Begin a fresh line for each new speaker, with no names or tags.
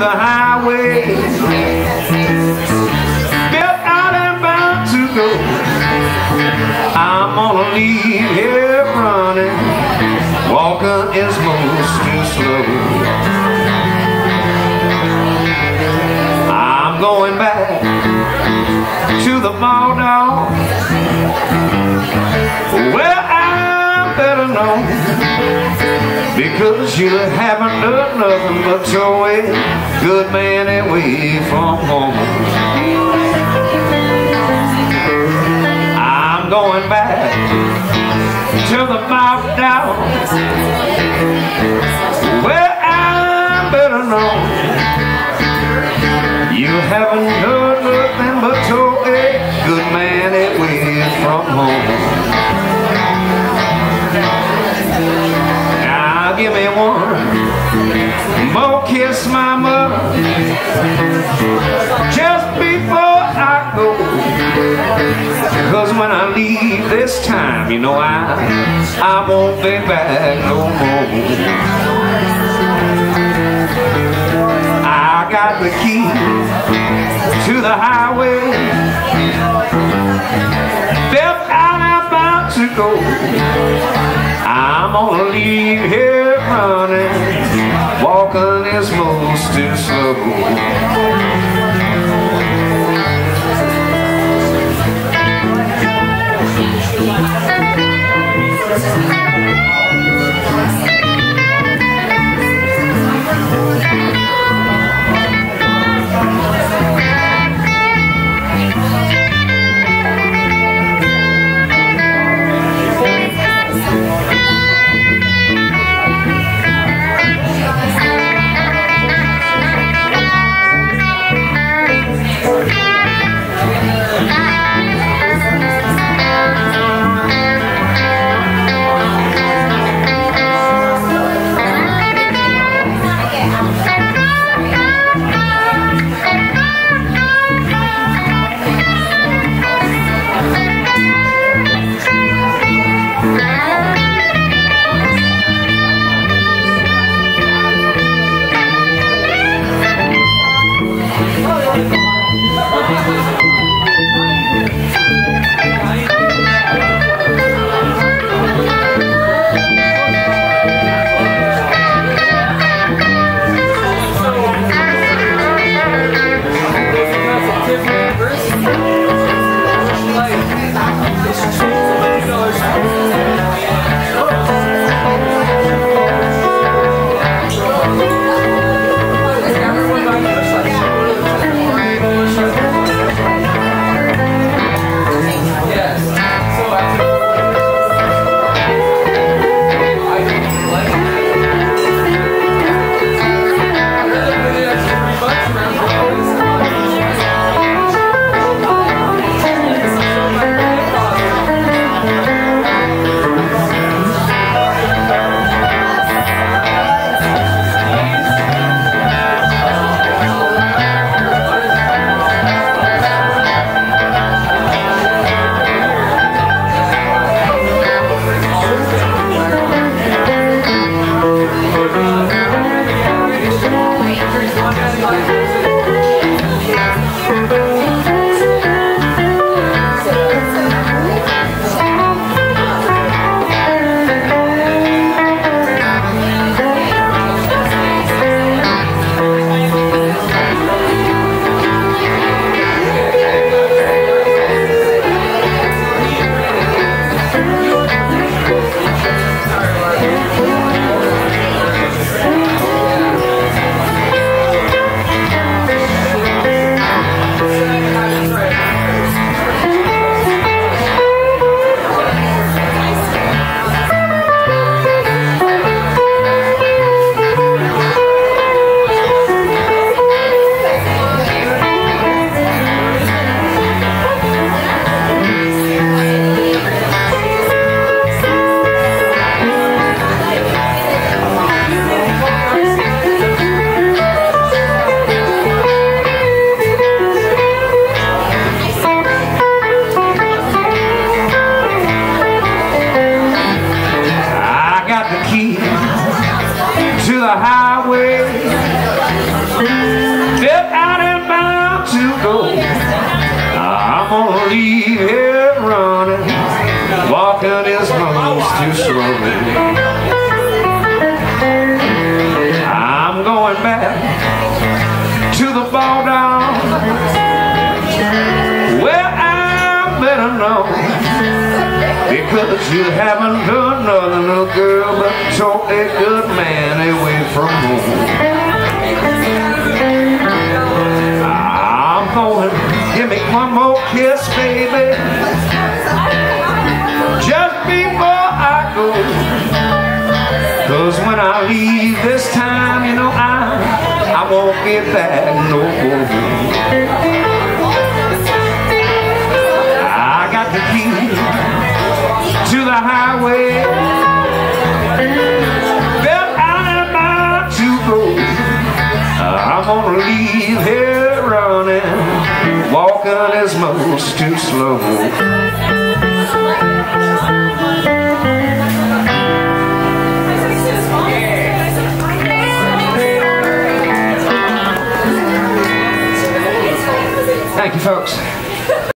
the highway. Built out and bound to go. I'm gonna leave here running. Walking is most too slow. I'm going back to the mall now. Because you haven't done nothing but your way Good man away from home. I'm going back to the mouth down. Well, I better know You haven't more kiss, mama, just before I go. Cause when I leave this time, you know I, I won't be back no more. I got the key to the highway. Felt I'm about to go. I'm gonna leave here running Walking is most too slow
Thank you.
to the highway. Step out and bound to go. I'm gonna leave here running. Walking is almost too slow. I'm going back to the ball down. Where I better know because you haven't done nothing, little girl, but told a good man away from home. I'm going, give me one more kiss, baby. Just before I go. Cause when I leave this time, you know, I, I won't get back no more. Highway. Well, I'm about to go. I'm gonna leave here running. Walking is most too slow.